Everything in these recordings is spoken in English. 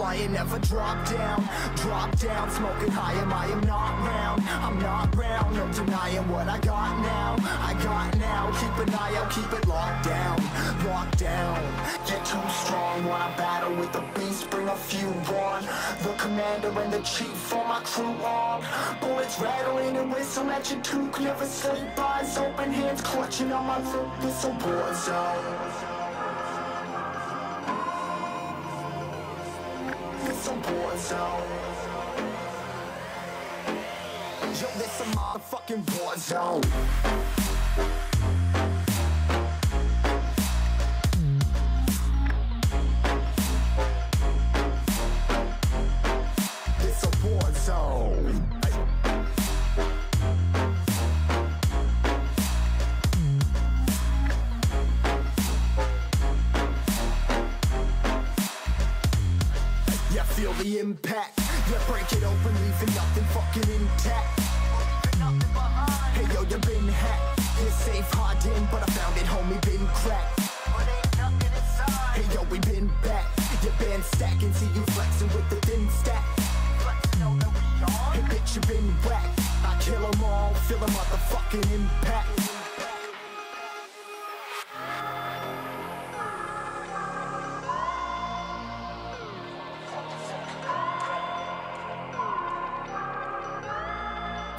flying, never drop down. Drop down, smoking high, am I? Am not round. I'm not round, no denying what I got now. I got now, keep an eye out, keep it locked down. Locked down, get too strong. When I battle with the beast, bring a few on. The commander and the chief for my crew on. Bullets rattling and whistle at your toque. Never sleep, eyes open, hands clutching on my loop It's a war zone A war zone. Yo, this a motherfucking war zone Yeah, feel the impact. Yeah, break it open, leaving nothing fucking intact. Hey yo, you been hacked. You're safe, hard but I found it, homie, been cracked. Hey yo, we been back. You been stacking, see you flexing with the thin stack. Hey bitch, you been whacked. I kill 'em all, feel a motherfucking impact.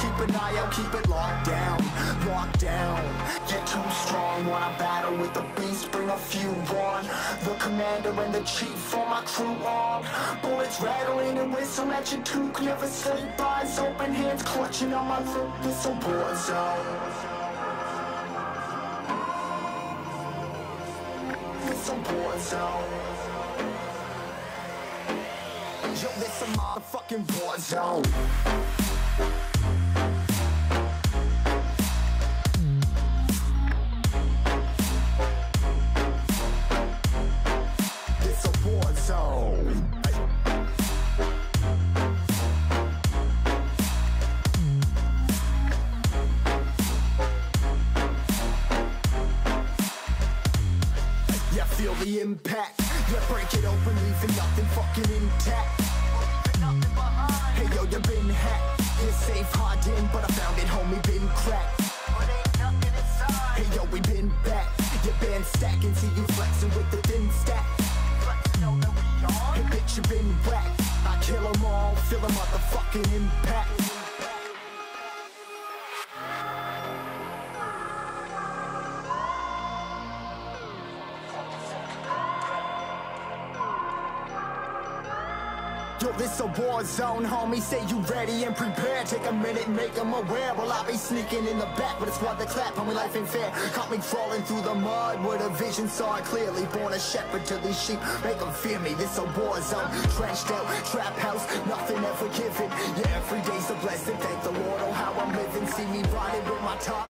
keep an eye out, keep it locked down Locked down, get too strong when I battle with the beast, bring a few on. The commander and the chief for my crew on. Bullets rattling and whistle at your toque Never sleep, eyes open, hands clutching on my loop It's a war zone. It's a war zone. Yo, this a motherfucking war zone the impact. Yeah, break it open, leaving nothing fucking intact. Hey yo, you been hacked. You're safe, hard but I found it, homie, been cracked. Hey yo, we been back. You been stacking, see you flexing with the thin stack. Hey bitch, you been whacked. I kill 'em all, feel a motherfucking impact. Yo, this a war zone, homie. Say you ready and prepared. Take a minute, make them aware. Well, I be sneaking in the back, but it's what the clap. Homie, life ain't fair. Caught me crawling through the mud with a vision, saw it clearly. Born a shepherd to these sheep, make them fear me. This a war zone, trenched out, trap house, nothing ever given. Yeah, every day's a blessing. Thank the Lord, on how I'm living. See me riding with my top.